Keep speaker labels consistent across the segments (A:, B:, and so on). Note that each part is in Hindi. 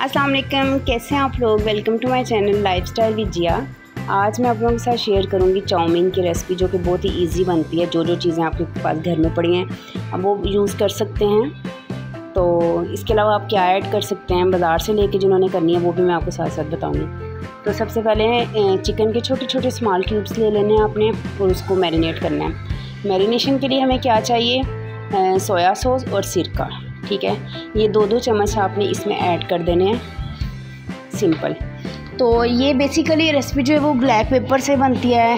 A: अस्सलाम वालेकुम कैसे हैं आप लोग? Welcome to my channel lifestyle with Jiya आज मैं आप लोगों के साथ शेयर करूँगी चाउमीन की रेसिपी जो कि बहुत ही इजी बनती है। जो जो चीज़ें आपके पास घर में पड़ी हैं, अब वो यूज़ कर सकते हैं। तो इसके अलावा आप क्या ऐड कर सकते हैं बाज़ार से लेके जिन्होंने करनी है, वो भी मैं आपको साथ साथ बताऊँगी। तो सबसे पहले चिकन के छोटे छोटे स्मॉल क्यूब्स ले लेने हैं आपने, और उसको मैरिनेट करना है। मैरिनेशन के लिए हमें क्या चाहिए? सोया सॉस और सिरका। ठीक है? ये दो दो चम्मच आपने इसमें ऐड कर देने हैं। सिंपल तो ये बेसिकली रेसिपी जो है वो ब्लैक पेपर से बनती है।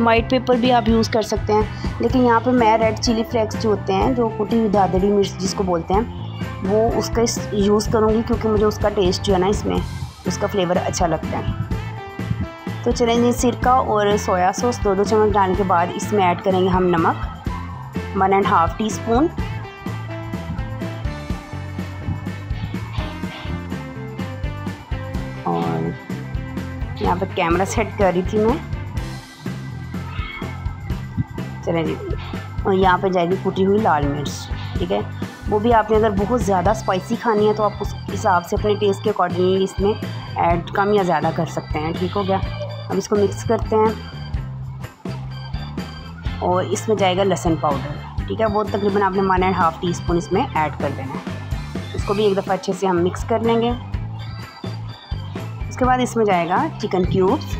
A: वाइट पेपर भी आप यूज़ कर सकते हैं। लेकिन यहाँ पे मैं रेड चिली फ्लेक्स जो होते हैं, जो कुटी हुई दादड़ी मिर्च जिसको बोलते हैं, वो उसका यूज़ करूँगी क्योंकि मुझे उसका टेस्ट जो है ना इसमें, उसका फ्लेवर अच्छा लगता है। तो चलें ये सिरका और सोया सॉस दो दो चम्मच डालने के बाद इसमें ऐड करेंगे हम नमक। One and half teaspoon यहाँ पर कैमरा सेट कर रही थी मैं। चले जी। और यहाँ पे जाएगी कुटी हुई लाल मिर्च, ठीक है? वो भी आपने अगर बहुत ज़्यादा स्पाइसी खानी है तो आप उस हिसाब से अपने टेस्ट के अकॉर्डिंगली इसमें ऐड कम या ज़्यादा कर सकते हैं, ठीक हो गया? अब इसको मिक्स करते हैं। और इसमें जाएगा लहसुन पाउडर ठीक है? वो तकरीबन आपने one and half teaspoon इसमें ऐड कर देना है। इसको भी एक दफ़ा अच्छे से हम मिक्स कर लेंगे। उसके बाद इसमें जाएगा चिकन क्यूब्स।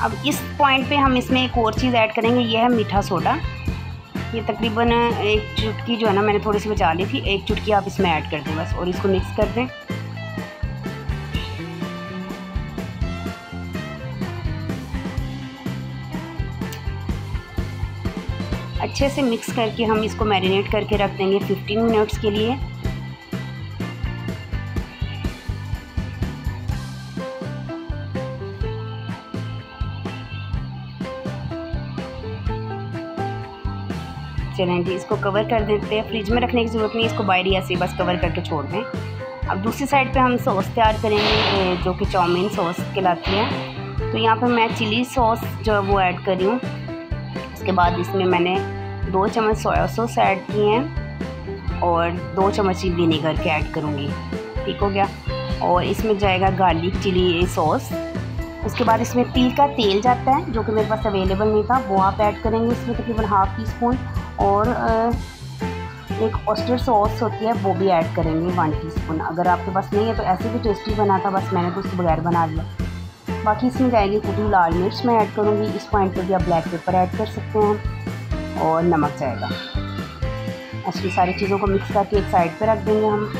A: अब इस पॉइंट पे हम इसमें एक और चीज़ ऐड करेंगे, ये है मीठा सोडा। ये तकरीबन एक चुटकी जो है ना, मैंने थोड़ी सी बचा ली थी, एक चुटकी आप इसमें ऐड कर दें बस, और इसको मिक्स कर दें। अच्छे से मिक्स करके हम इसको मैरिनेट करके रख देंगे 15 मिनट्स के लिए। चलें जी, इसको कवर कर देते हैं। फ्रिज में रखने की ज़रूरत नहीं, इसको बाहर ऐसे बस कवर करके छोड़ दें। अब दूसरी साइड पे हम सॉस तैयार करेंगे जो कि चाउमीन सॉस कहलाती है। तो यहाँ पर मैं चिली सॉस जो है वो ऐड कर हूँ। उसके बाद इसमें मैंने दो चम्मच सोया सॉस ऐड किए हैं और दो चम्मच विनेगर के ऐड करूँगी। ठीक हो गया? और इसमें जाएगा गार्लिक चिली सॉस उसके बाद इसमें तिल का तेल जाता है, जो कि मेरे पास अवेलेबल नहीं था, वो आप ऐड करेंगे। इसमें तकरीबन हाफ़ टी स्पून और एक ऑस्टर सॉस होती है, वो भी ऐड करेंगे वन टी स्पून अगर आपके पास नहीं है तो ऐसे भी टेस्टी बना था, बस मैंने तो उसके बगैर बना लिया। बाकी इसमें जाएगी कुटी लाल मिर्च मैं ऐड करूँगी। इस पॉइंट पर भी आप ब्लैक पेपर ऐड कर सकते हैं। और नमक जाएगा। अच्छी सारी चीज़ों को मिक्स करके एक साइड पर रख देंगे हम।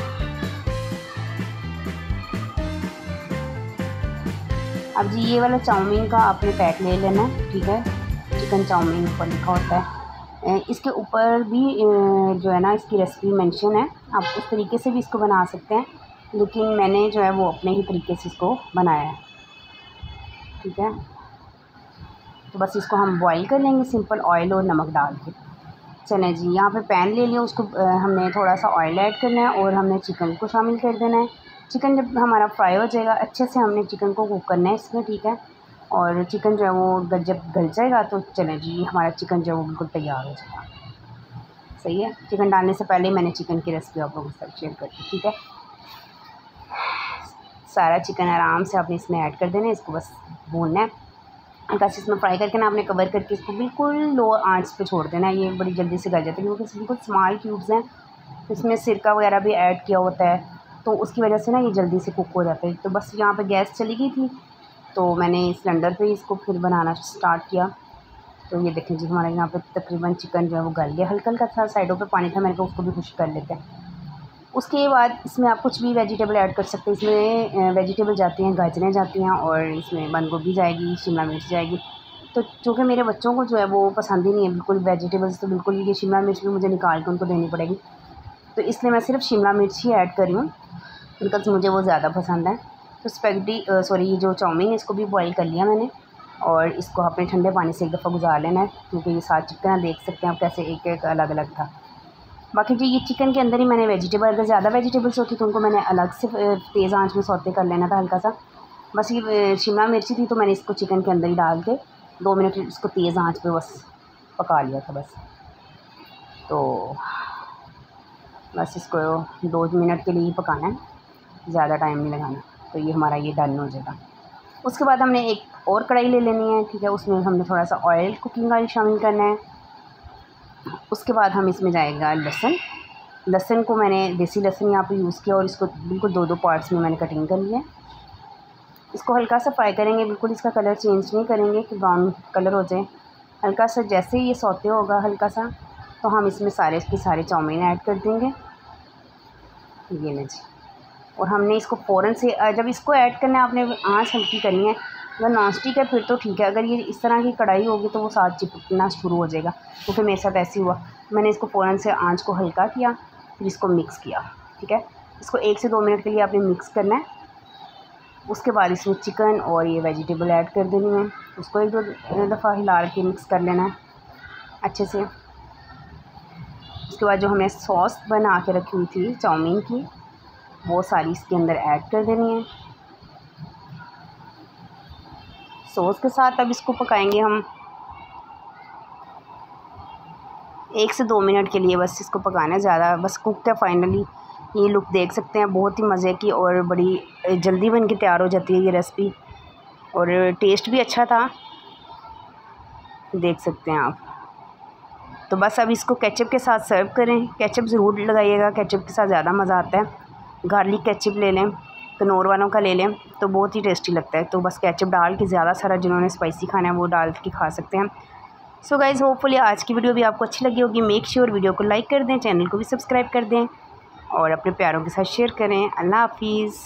A: अब जी, ये वाला चाउमीन का आपने पैक ले लेना, ठीक है? चिकन चाउमीन ऊपर लिखा होता है। इसके ऊपर भी जो है ना, इसकी रेसिपी मेंशन है। आप उस तरीके से भी इसको बना सकते हैं, लेकिन मैंने जो है वो अपने ही तरीके से इसको बनाया है। ठीक है? तो बस इसको हम बॉईल कर लेंगे सिंपल ऑयल और नमक डाल के। चलें जी, यहाँ पे पैन ले लिया, उसको हमने थोड़ा सा ऑयल ऐड करना है और हमने चिकन को शामिल कर देना है। चिकन जब हमारा फ्राई हो जाएगा, अच्छे से हमने चिकन को कुक करना है इसमें, ठीक है? और चिकन जो है वो जब गल जाएगा तो चलें जी, हमारा चिकन जो है वो बिल्कुल तैयार हो जाएगा। सही है? चिकन डालने से पहले मैंने चिकन की रेसिपी आप लोगों के साथ शेयर कर दी, ठीक है? सारा चिकन आराम से आपने इसमें ऐड कर देना है, इसको बस भूनना है। हल्का से इसमें फ्राई करके ना आपने कवर करके इसको बिल्कुल लो आँच पे छोड़ देना ये बड़ी जल्दी से गल जाती है क्योंकि बिल्कुल स्मॉल क्यूब्स हैं। इसमें सिरका वगैरह भी ऐड किया होता है। तो उसकी वजह से ना ये जल्दी से कुक हो जाता है। तो बस यहाँ पर गैस चली गई थी। तो मैंने सिलेंडर पर इसको फिर बनाना स्टार्ट किया। तो ये देखें जी हमारे यहाँ पर तकरीबन चिकन जो है वो गल गया। हल्का हल्का था साइडों पर पानी था, मैंने कहा उसको भी खुश कर लेते हैं। उसके बाद इसमें आप कुछ भी वेजिटेबल ऐड कर सकते हैं। इसमें वेजिटेबल जाती हैं, गाजरें जाती हैं और इसमें बंद गोभी जाएगी, शिमला मिर्च जाएगी। तो चूँकि मेरे बच्चों को जो है वो पसंद ही नहीं है बिल्कुल वेजिटेबल्स तो बिल्कुल ये शिमला मिर्च भी मुझे निकाल के उनको देनी पड़ेगी। तो इसलिए मैं सिर्फ़ शिमला मिर्च ही ऐड करी हूँ बिकॉज़ मुझे वो ज़्यादा पसंद है। तो स्पेगडी सॉरी ये जो चाउमीन है, इसको भी बॉईल कर लिया मैंने और इसको अपने ठंडे पानी से एक दफ़ा गुजार लेना है, क्योंकि ये साथ चिकन देख सकते हैं आप कैसे एक एक अलग अलग था। बाकी जो ये चिकन के अंदर ही मैंने वेजिटेबल अगर ज़्यादा वेजिटेबल्स होती तो उनको मैंने अलग से तेज़ आँच में सौते कर लेना था हल्का सा। बस ये शिमला मिर्ची थी तो मैंने इसको चिकन के अंदर ही डाल के दो मिनट इसको तेज़ आँच पे बस पका लिया था बस। तो बस इसको दो मिनट के लिए ही पकाना है, ज़्यादा टाइम नहीं लगाना। तो ये हमारा ये डन हो जाएगा। उसके बाद हमने एक और कढ़ाई ले लेनी है, ठीक है, उसमें हमने थोड़ा सा ऑयल कुकिंग ऑयल शामिल करना है। उसके बाद हम इसमें जाएगा लहसुन। लहसुन को मैंने, देसी लहसुन यहाँ पे यूज़ किया और इसको बिल्कुल दो दो पार्ट्स में मैंने कटिंग कर लिया। इसको हल्का सा फ्राई करेंगे, बिल्कुल इसका कलर चेंज नहीं करेंगे कि ब्राउन कलर हो जाए। हल्का सा जैसे ही ये सौते होगा हल्का सा तो हम इसमें सारे, इसके सारे चाउमीन ऐड कर देंगे। ये ना जी और हमने इसको फ़ौरन से, जब इसको ऐड करना है, आपने आँच हल्की करनी है अगर नॉन स्टिक है, फिर तो ठीक है। अगर ये इस तरह की कढ़ाई होगी तो वो साथ चिपकना शुरू हो जाएगा। तो फिर मेरे साथ ऐसे हुआ। मैंने इसको फ़ौरन से आँच को हल्का किया, फिर इसको मिक्स किया, ठीक है? इसको एक से दो मिनट के लिए आपने मिक्स करना है। उसके बाद इसमें चिकन और ये वेजिटेबल ऐड कर देनी है। उसको एक दो दफ़ा हिला के मिक्स कर लेना है, अच्छे से। उसके बाद जो हमने सॉस बना के रखी हुई थी, चाउमीन की, वो सारी इसके अंदर ऐड कर देनी है। सॉस के साथ अब इसको पकाएँगे हम। एक से दो मिनट के लिए बस इसको पकाना है, ज़्यादा। बस कुक है फाइनली ये लुक देख सकते हैं, बहुत ही मज़े की और बड़ी जल्दी बन के तैयार हो जाती है ये रेसिपी और टेस्ट भी अच्छा था। देख सकते हैं आप। तो बस अब इसको केचप के साथ सर्व करें। केचप ज़रूर लगाइएगा केचप के साथ ज़्यादा मज़ा आता है। गार्लिक केचप ले लें। कनौर वालों का ले लें तो बहुत ही टेस्टी लगता है। तो बस कैचअप डाल के ज़्यादा सारा जिन्होंने स्पाइसी खाना है, वो डाल के खा सकते हैं। सो गाइज़ होपफुली आज की वीडियो भी आपको अच्छी लगी होगी। मेक श्योर वीडियो को लाइक कर दें चैनल को भी सब्सक्राइब कर दें और अपने प्यारों के साथ शेयर करें। अल्लाह हाफिज़।